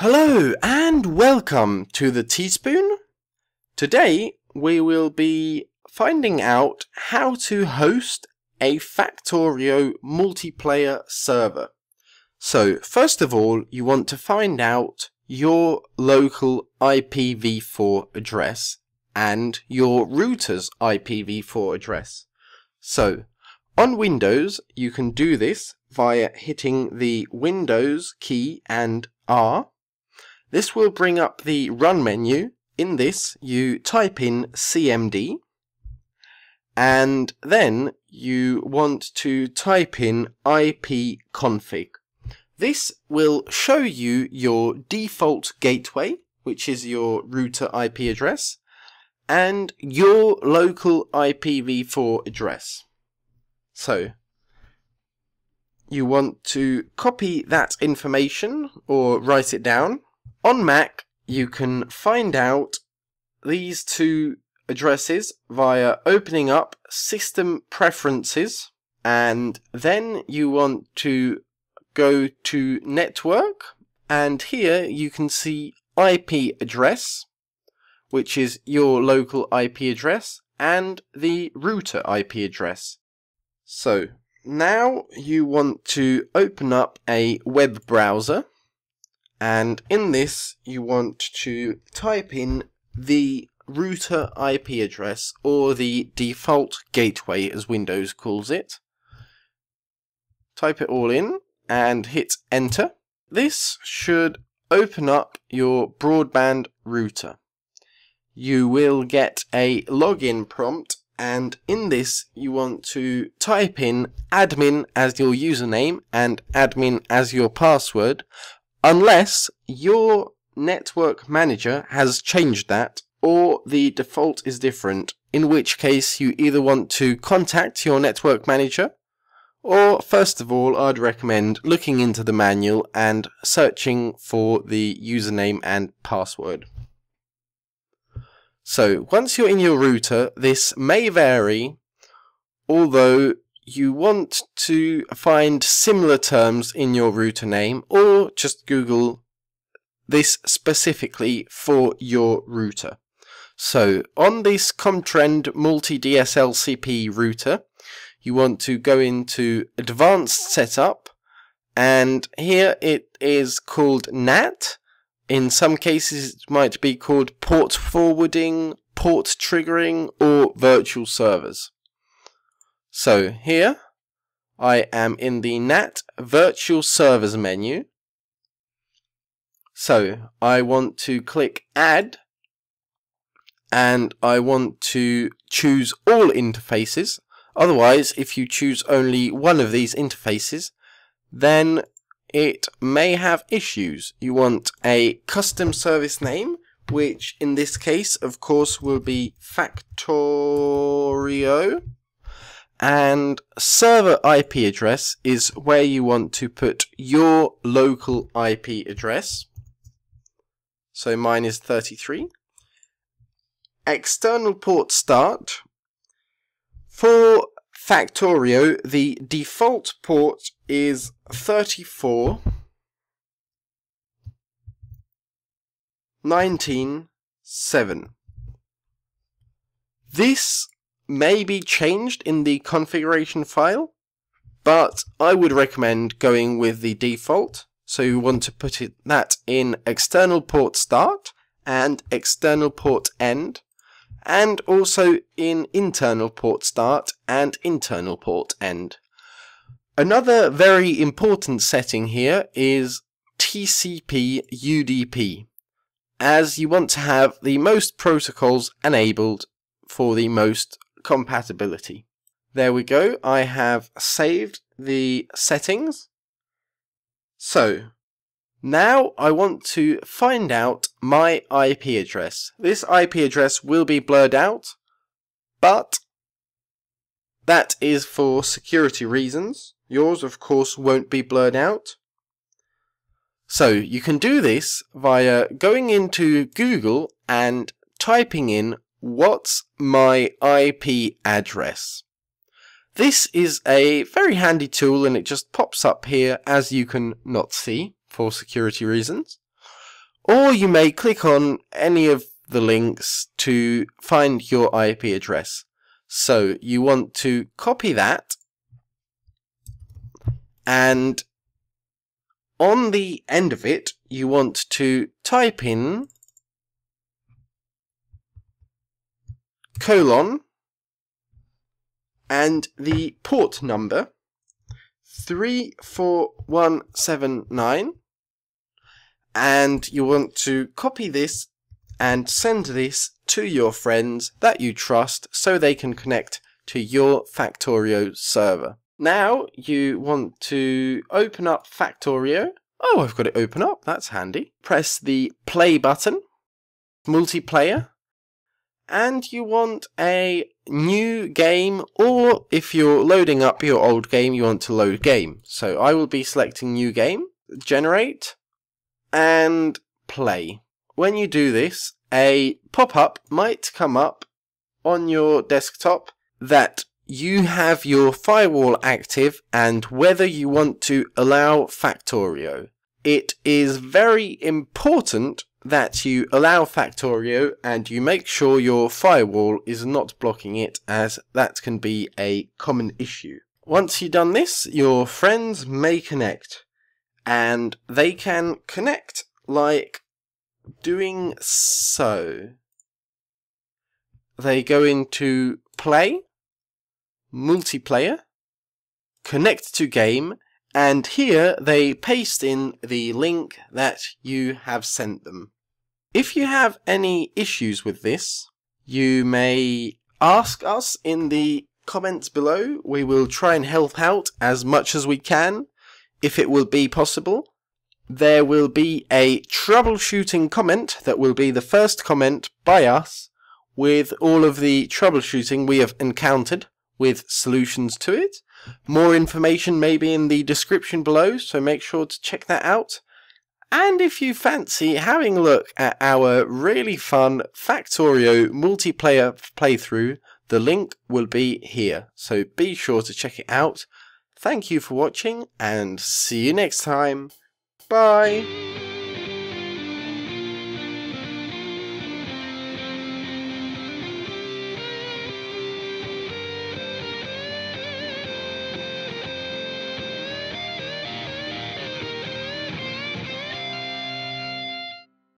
Hello and welcome to the Teaspoon. Today we will be finding out how to host a Factorio multiplayer server. So first of all you want to find out your local IPv4 address and your router's IPv4 address. So on Windows you can do this via hitting the Windows key and R this will bring up the run menu. In this, you type in cmd, and then you want to type in ipconfig. This will show you your default gateway, which is your router IP address, and your local IPv4 address. So, you want to copy that information or write it down on Mac, you can find out these two addresses via opening up System Preferences, and then you want to go to Network, and here you can see IP address, which is your local IP address, and the router IP address. So, now you want to open up a web browser and in this you want to type in the router IP address or the default gateway as Windows calls it. Type it all in and hit enter. This should open up your broadband router. You will get a login prompt and in this you want to type in admin as your username and admin as your password unless your network manager has changed that or the default is different, in which case you either want to contact your network manager or first of all I'd recommend looking into the manual and searching for the username and password. So once you're in your router, this may vary, although you want to find similar terms in your router name or just Google this specifically for your router. So on this Comtrend multi-DSLCP router, you want to go into advanced setup and here it is called NAT. In some cases it might be called port forwarding, port triggering or virtual servers. So here I am in the NAT virtual servers menu. So I want to click add and I want to choose all interfaces. Otherwise, if you choose only one of these interfaces, then it may have issues. You want a custom service name, which in this case, of course, will be Factorio and server IP address is where you want to put your local IP address. So mine is 33. External port start. For Factorio, the default port is 34 19 7. This may be changed in the configuration file, but I would recommend going with the default. So you want to put it, that in external port start and external port end, and also in internal port start and internal port end. Another very important setting here is TCP UDP, as you want to have the most protocols enabled for the most compatibility. There we go. I have saved the settings. So, now I want to find out my IP address. This IP address will be blurred out, but that is for security reasons. Yours, of course, won't be blurred out. So you can do this via going into Google and typing in what's my IP address? This is a very handy tool and it just pops up here as you can not see for security reasons. or you may click on any of the links to find your IP address. So you want to copy that and on the end of it, you want to type in colon and the port number 34179 and you want to copy this and send this to your friends that you trust so they can connect to your Factorio server. Now you want to open up Factorio. Oh, I've got it open up. That's handy. Press the play button, multiplayer, and you want a new game, or if you're loading up your old game, you want to load game. So I will be selecting new game, generate, and play. When you do this, a pop-up might come up on your desktop that you have your firewall active and whether you want to allow Factorio. It is very important that you allow Factorio and you make sure your firewall is not blocking it as that can be a common issue. Once you've done this, your friends may connect and they can connect like doing so. They go into play, multiplayer, connect to game, and here they paste in the link that you have sent them. If you have any issues with this, you may ask us in the comments below. We will try and help out as much as we can, if it will be possible. There will be a troubleshooting comment that will be the first comment by us with all of the troubleshooting we have encountered with solutions to it. More information may be in the description below, so make sure to check that out. And if you fancy having a look at our really fun Factorio multiplayer playthrough, the link will be here, so be sure to check it out. Thank you for watching, and see you next time. Bye!